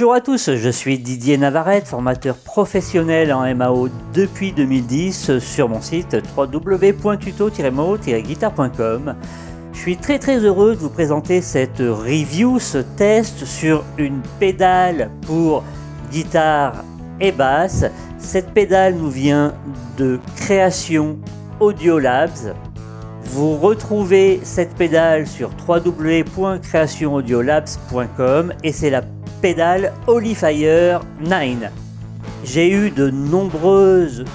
Bonjour à tous, je suis Didier Navarrete, formateur professionnel en MAO depuis 2010 sur mon site www.tuto-mo-guitare.com. Je suis très très heureux de vous présenter cette review, ce test sur une pédale pour guitare et basse. Cette pédale nous vient de Création Audio Labs. Vous retrouvez cette pédale sur www.creationaudiolabs.com et c'est la pédale Holyfire 9. J'ai eu de nombreuses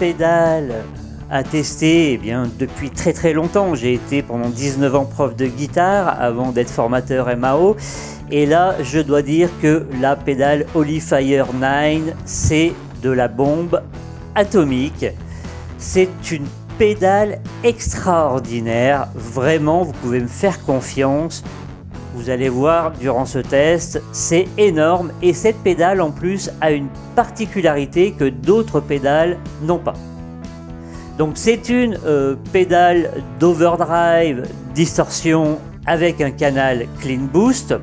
pédales à tester eh bien, depuis très très longtemps. J'ai été pendant 19 ans prof de guitare avant d'être formateur MAO. Et là, je dois dire que la pédale Holyfire 9, c'est de la bombe atomique. C'est une pédale extraordinaire. Vraiment, vous pouvez me faire confiance. Vous allez voir durant ce test, c'est énorme et cette pédale en plus a une particularité que d'autres pédales n'ont pas. Donc c'est une euh, pédale d'overdrive distorsion avec un canal clean boost.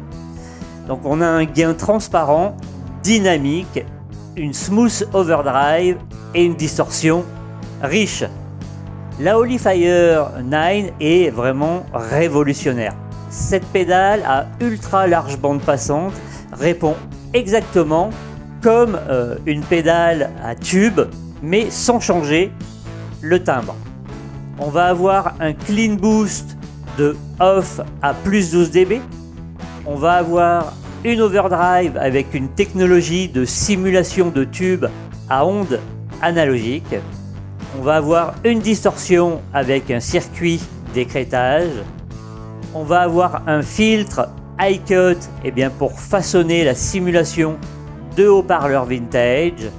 Donc on a un gain transparent, dynamique, une smooth overdrive et une distorsion riche. La Holyfire 9 est vraiment révolutionnaire. Cette pédale à ultra large bande passante répond exactement comme euh, une pédale à tube, mais sans changer le timbre. On va avoir un clean boost de off à plus 12 dB. On va avoir une overdrive avec une technologie de simulation de tube à ondes analogiques. On va avoir une distorsion avec un circuit d'écrétage on va avoir un filtre high cut eh bien, pour façonner la simulation de haut-parleurs vintage.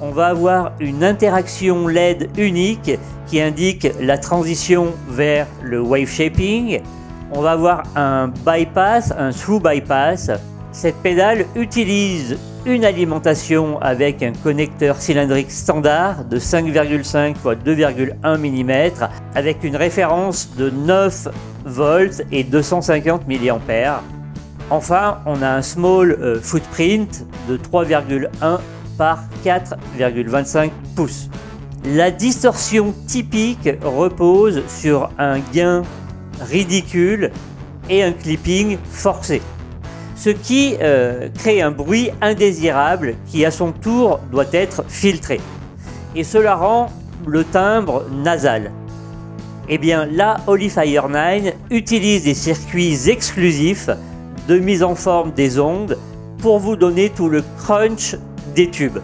On va avoir une interaction LED unique qui indique la transition vers le wave shaping. On va avoir un bypass, un through bypass. Cette pédale utilise une alimentation avec un connecteur cylindrique standard de 5,5 x 2,1 mm avec une référence de 9 volts et 250 mA. Enfin, on a un small euh, footprint de 3,1 par 4,25 pouces. La distorsion typique repose sur un gain ridicule et un clipping forcé ce qui euh, crée un bruit indésirable qui à son tour doit être filtré. Et cela rend le timbre nasal. Eh bien, la Holyfire 9 utilise des circuits exclusifs de mise en forme des ondes pour vous donner tout le crunch tubes.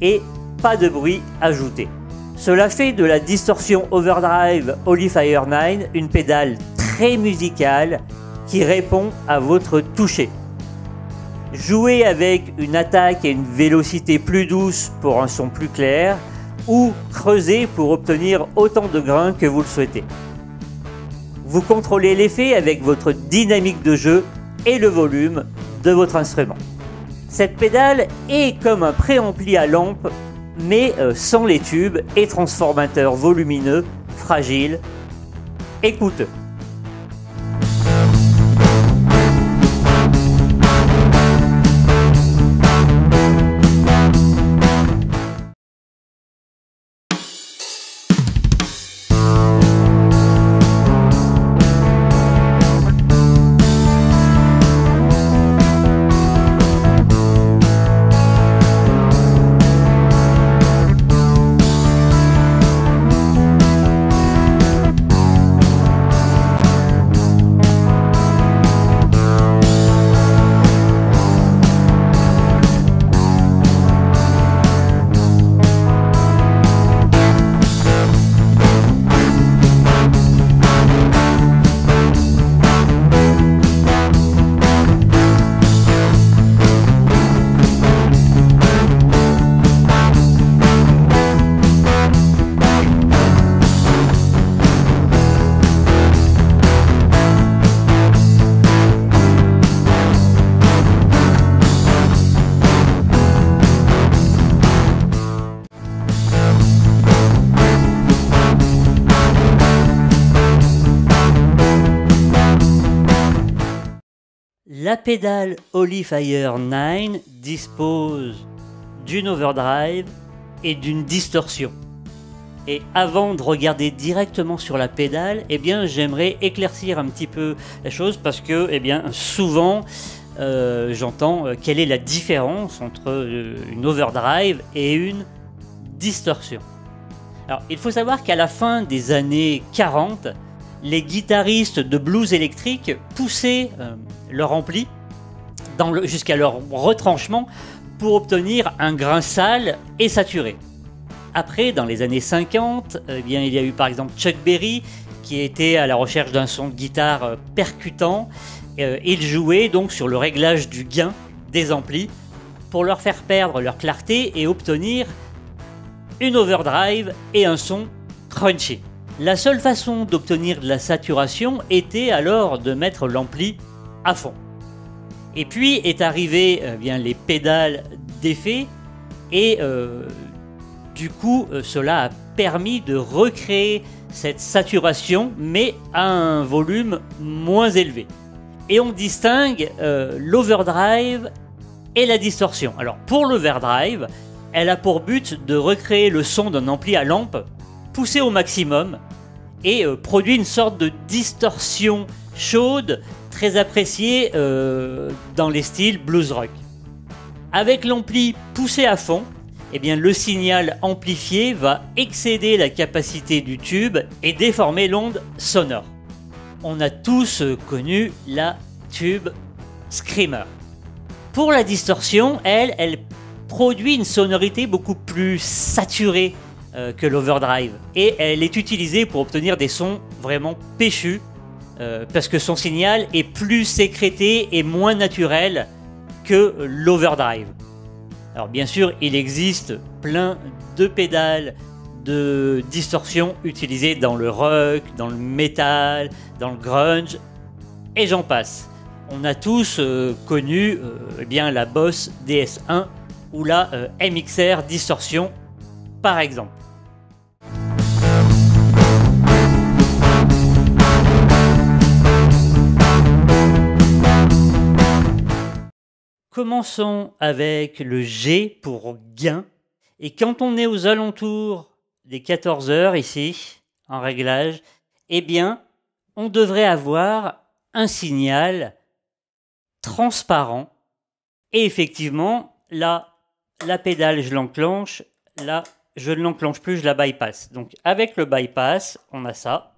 Et pas de bruit ajouté. Cela fait de la distorsion overdrive Holyfire 9 une pédale très musicale qui répond à votre toucher. Jouez avec une attaque et une vélocité plus douce pour un son plus clair ou creusez pour obtenir autant de grains que vous le souhaitez. Vous contrôlez l'effet avec votre dynamique de jeu et le volume de votre instrument. Cette pédale est comme un préampli à lampe mais euh, sans les tubes et transformateurs volumineux, fragiles et coûteux. Pédale Olifire 9 dispose d'une overdrive et d'une distorsion. Et avant de regarder directement sur la pédale, eh bien, j'aimerais éclaircir un petit peu la chose parce que, eh bien, souvent, euh, j'entends euh, quelle est la différence entre euh, une overdrive et une distorsion. Alors, il faut savoir qu'à la fin des années 40, les guitaristes de blues électrique poussaient leur ampli jusqu'à leur retranchement pour obtenir un grain sale et saturé. Après, dans les années 50, eh bien, il y a eu par exemple Chuck Berry qui était à la recherche d'un son de guitare euh, percutant. Euh, il jouait donc sur le réglage du gain des amplis pour leur faire perdre leur clarté et obtenir une overdrive et un son crunchy. La seule façon d'obtenir de la saturation était alors de mettre l'ampli à fond. Et puis est arrivé eh bien, les pédales d'effet et euh, du coup, euh, cela a permis de recréer cette saturation, mais à un volume moins élevé. Et on distingue euh, l'overdrive et la distorsion. Alors pour l'overdrive, elle a pour but de recréer le son d'un ampli à lampe poussé au maximum et euh, produit une sorte de distorsion chaude très appréciée dans les styles blues rock. Avec l'ampli poussé à fond, eh bien, le signal amplifié va excéder la capacité du tube et déformer l'onde sonore. On a tous connu la tube Screamer. Pour la distorsion, elle, elle produit une sonorité beaucoup plus saturée euh, que l'overdrive et elle est utilisée pour obtenir des sons vraiment péchus euh, parce que son signal est plus sécrété et moins naturel que l'overdrive. Alors bien sûr, il existe plein de pédales de distorsion utilisées dans le rock, dans le metal, dans le grunge, et j'en passe. On a tous euh, connu eh bien, la Boss DS1 ou la MXR Distorsion, par exemple. Commençons avec le G pour gain. Et quand on est aux alentours des 14 heures ici, en réglage, eh bien, on devrait avoir un signal transparent. Et effectivement, là, la pédale, je l'enclenche. Là, je ne l'enclenche plus, je la bypass. Donc, avec le bypass, on a ça.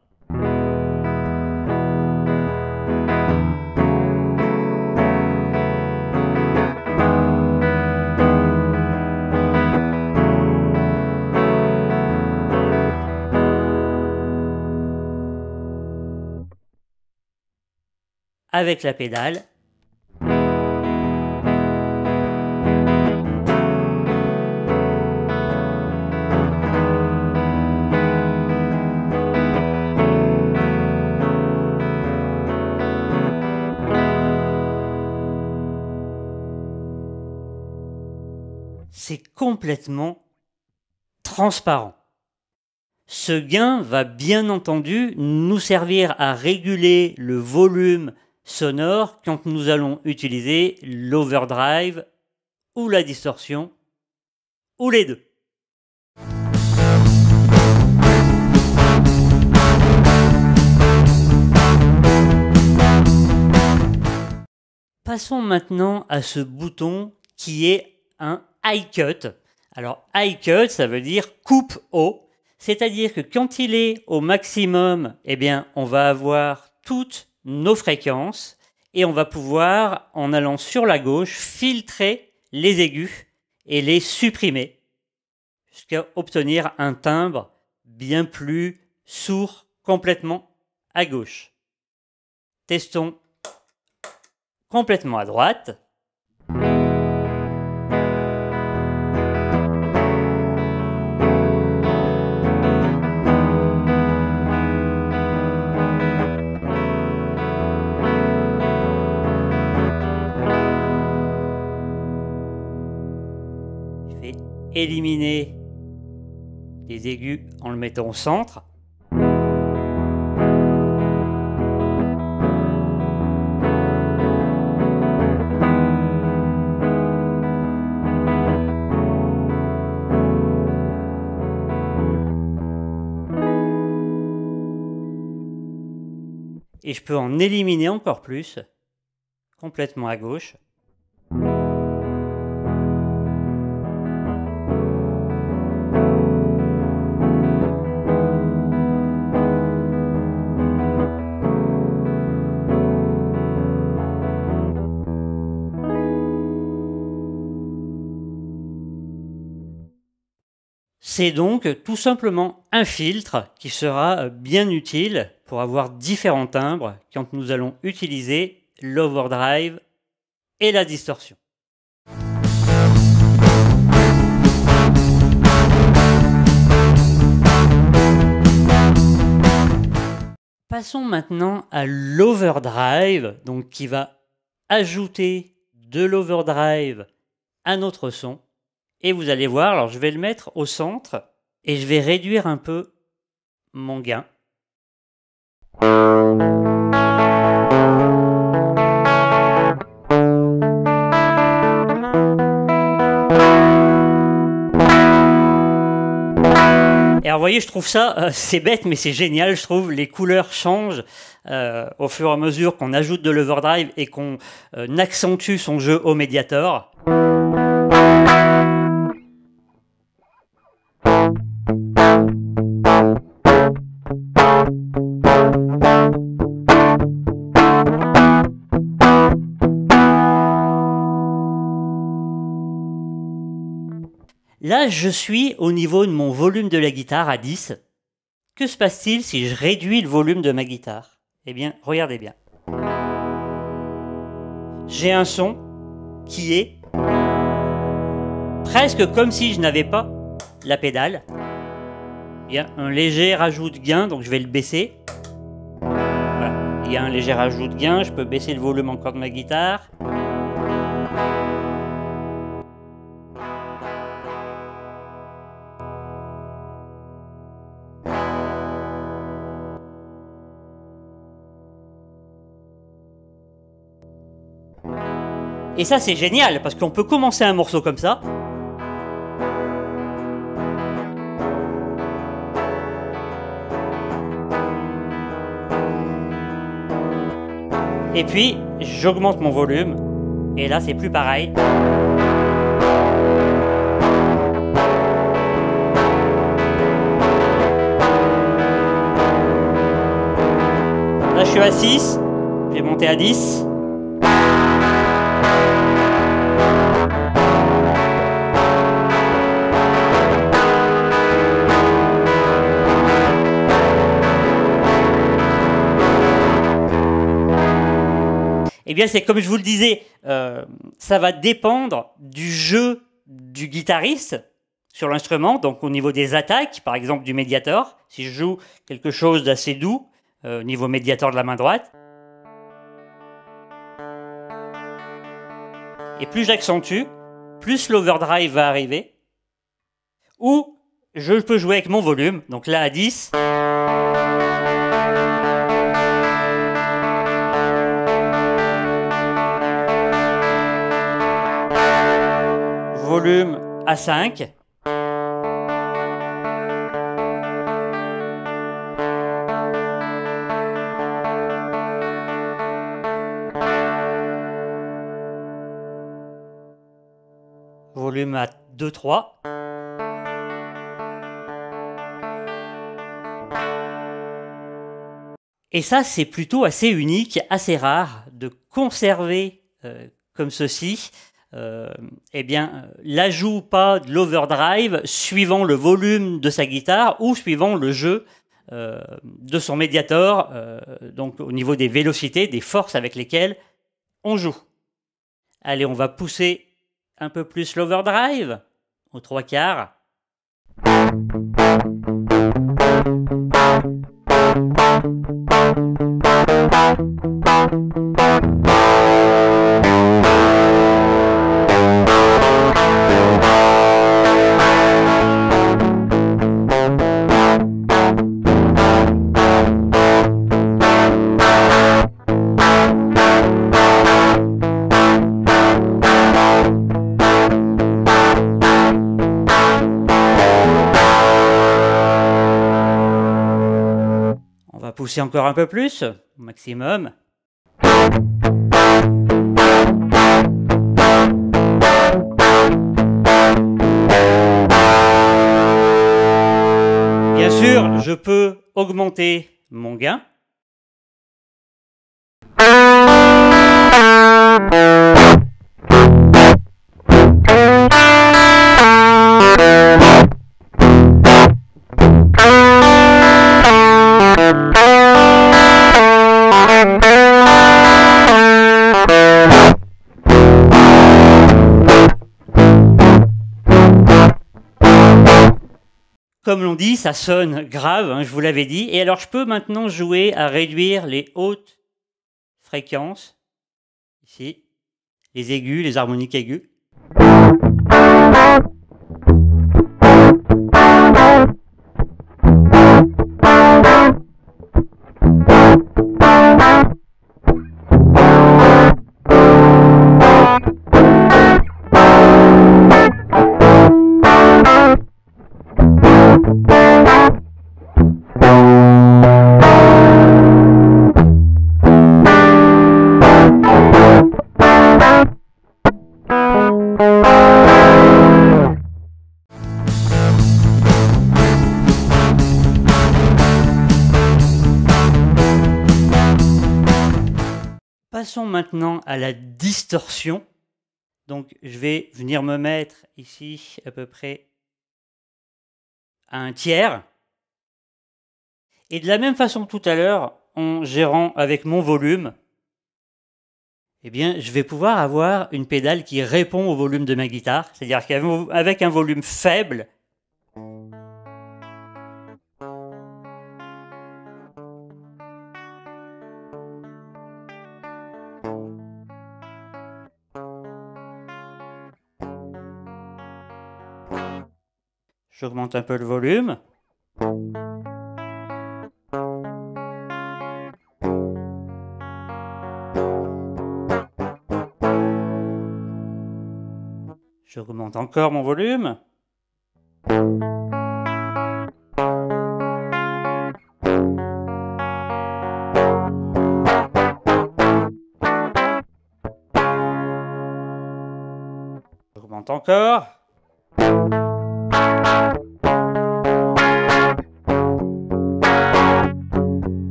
avec la pédale. C'est complètement transparent. Ce gain va bien entendu nous servir à réguler le volume sonore quand nous allons utiliser l'overdrive ou la distorsion ou les deux. Passons maintenant à ce bouton qui est un high cut. Alors high cut, ça veut dire coupe haut, c'est-à-dire que quand il est au maximum, eh bien, on va avoir toutes nos fréquences et on va pouvoir, en allant sur la gauche, filtrer les aigus et les supprimer jusqu'à obtenir un timbre bien plus sourd complètement à gauche. Testons complètement à droite. éliminer les aigus en le mettant au centre. Et je peux en éliminer encore plus, complètement à gauche. C'est donc tout simplement un filtre qui sera bien utile pour avoir différents timbres quand nous allons utiliser l'overdrive et la distorsion. Passons maintenant à l'overdrive, donc qui va ajouter de l'overdrive à notre son et vous allez voir, alors je vais le mettre au centre et je vais réduire un peu mon gain. Et alors, vous voyez, je trouve ça, euh, c'est bête, mais c'est génial, je trouve. Les couleurs changent euh, au fur et à mesure qu'on ajoute de l'overdrive et qu'on euh, accentue son jeu au médiator. Là, je suis au niveau de mon volume de la guitare à 10. Que se passe-t-il si je réduis le volume de ma guitare? Eh bien, regardez bien. J'ai un son qui est presque comme si je n'avais pas la pédale. Il y a un léger rajout de gain, donc je vais le baisser. Il y a un léger rajout de gain, je peux baisser le volume encore de ma guitare. Et ça, c'est génial, parce qu'on peut commencer un morceau comme ça. Et puis, j'augmente mon volume. Et là, c'est plus pareil. Là, je suis à 6. Je vais monter à 10. Eh bien, c'est comme je vous le disais, euh, ça va dépendre du jeu du guitariste sur l'instrument, donc au niveau des attaques, par exemple du médiator. Si je joue quelque chose d'assez doux, euh, au niveau médiator de la main droite. Et plus j'accentue, plus l'overdrive va arriver. Ou je peux jouer avec mon volume, donc là à 10. Volume à 5. Volume à 2, 3. Et ça, c'est plutôt assez unique, assez rare de conserver euh, comme ceci eh bien, l'ajout pas de l'overdrive suivant le volume de sa guitare ou suivant le jeu euh, de son médiator, euh, donc au niveau des vélocités, des forces avec lesquelles on joue. Allez, on va pousser un peu plus l'overdrive aux trois quarts. Pousser encore un peu plus. au maximum. Bien sûr, je peux augmenter mon gain. Comme l'on dit, ça sonne grave, hein, je vous l'avais dit. Et alors je peux maintenant jouer à réduire les hautes fréquences, ici, les aigus, les harmoniques aigus. Maintenant à la distorsion. Donc je vais venir me mettre ici à peu près à un tiers. Et de la même façon que tout à l'heure, en gérant avec mon volume, eh bien, je vais pouvoir avoir une pédale qui répond au volume de ma guitare. C'est-à-dire qu'avec un volume faible, J'augmente un peu le volume. J'augmente encore mon volume. J'augmente encore.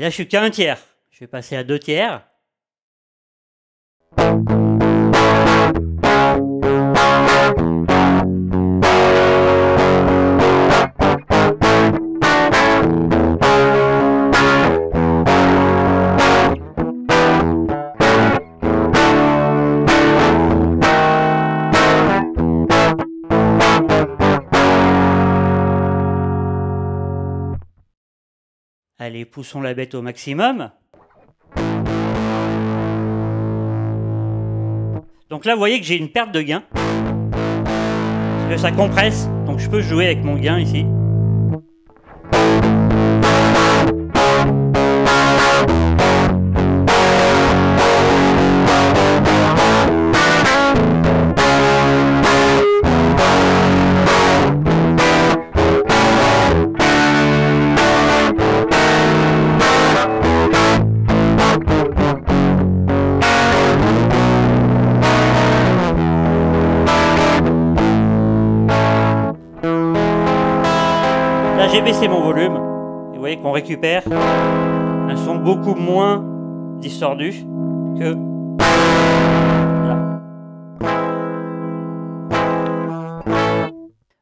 Et là, je suis qu'à un tiers. Je vais passer à deux tiers. Poussons la bête au maximum. Donc là, vous voyez que j'ai une perte de gain. Parce que ça compresse, donc je peux jouer avec mon gain ici. Mon volume. Et vous voyez qu'on récupère un son beaucoup moins distordu que là.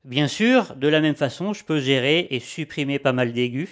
Bien sûr, de la même façon, je peux gérer et supprimer pas mal d'aigus.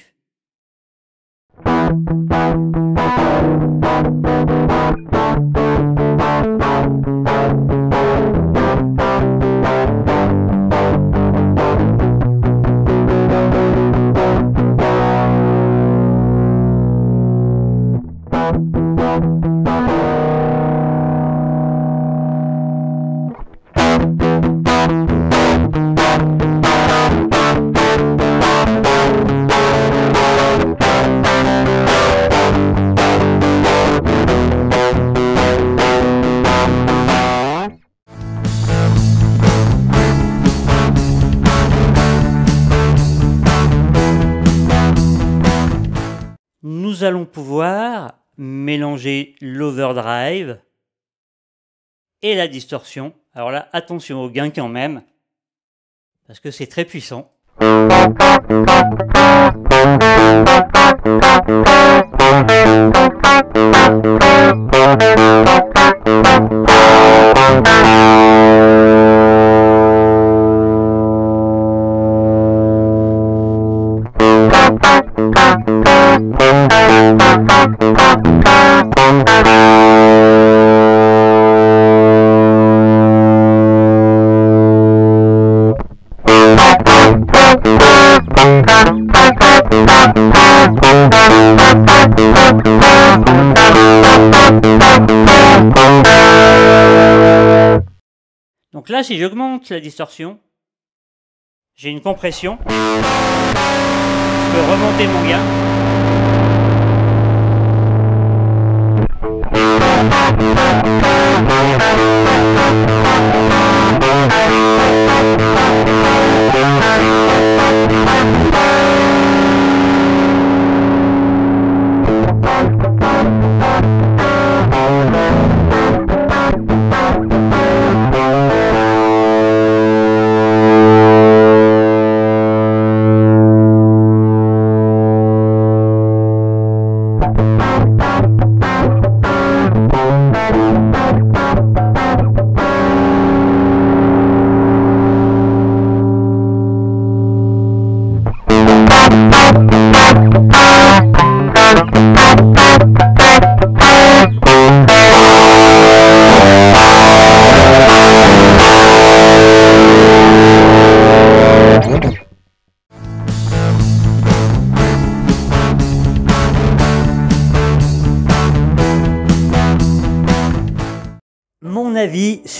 L'overdrive et la distorsion. Alors là, attention au gain quand même, parce que c'est très puissant. Si j'augmente la distorsion, j'ai une compression. Je peux remonter mon gain.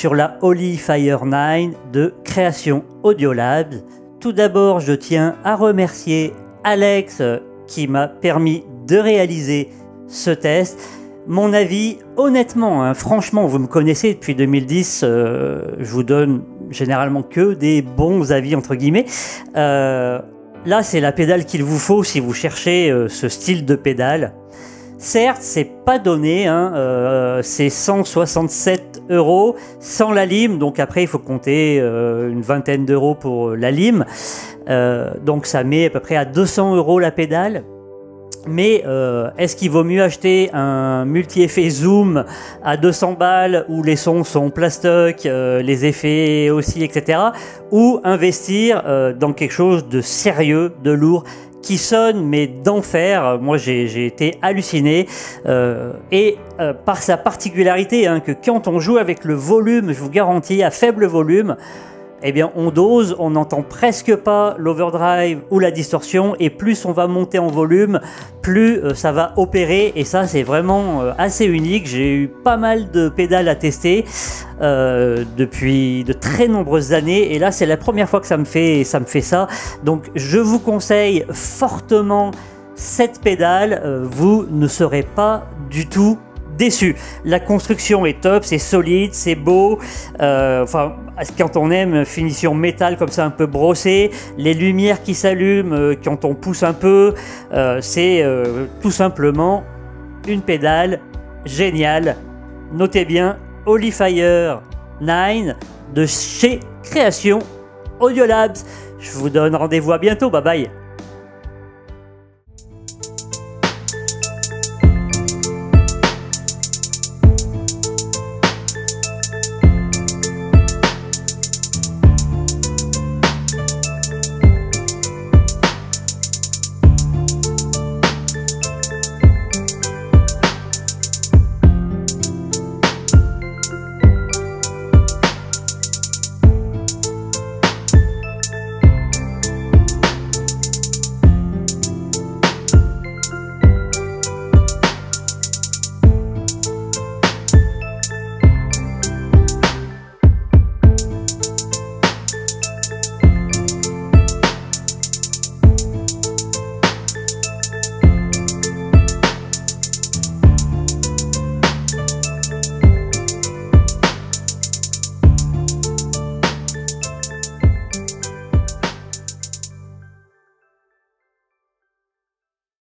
Sur la Holy Fire 9 de Création Audiolabs. Tout d'abord, je tiens à remercier Alex qui m'a permis de réaliser ce test. Mon avis, honnêtement, hein, franchement, vous me connaissez depuis 2010, euh, je vous donne généralement que des bons avis entre guillemets. Euh, là, c'est la pédale qu'il vous faut si vous cherchez euh, ce style de pédale. Certes, c'est pas donné, hein, c'est 167 euros sans la lime, donc après il faut compter une vingtaine d'euros pour la lime, donc ça met à peu près à 200 euros la pédale. Mais euh, est-ce qu'il vaut mieux acheter un multi-effet zoom à 200 balles où les sons sont plastoc, euh, les effets aussi, etc. Ou investir euh, dans quelque chose de sérieux, de lourd qui sonne mais d'enfer. Moi j'ai été halluciné et par sa particularité hein, que quand on joue avec le volume, je vous garantis à faible volume, eh bien on dose, on n'entend presque pas l'overdrive ou la distorsion et plus on va monter en volume, plus euh, ça va opérer et ça c'est vraiment euh, assez unique. J'ai eu pas mal de pédales à tester euh, depuis de très nombreuses années et là c'est la première fois que ça me fait ça. Me fait ça. Donc je vous conseille fortement cette pédale, vous ne serez pas du tout déçu. La construction est top, c'est solide, c'est beau. Euh, enfin, quand on aime finition métal comme ça un peu brossé, les lumières qui s'allument euh, quand on pousse un peu, euh, c'est tout simplement une pédale géniale. Notez bien, Fire 9 de chez Création Audiolabs. Je vous donne rendez-vous à bientôt, bye bye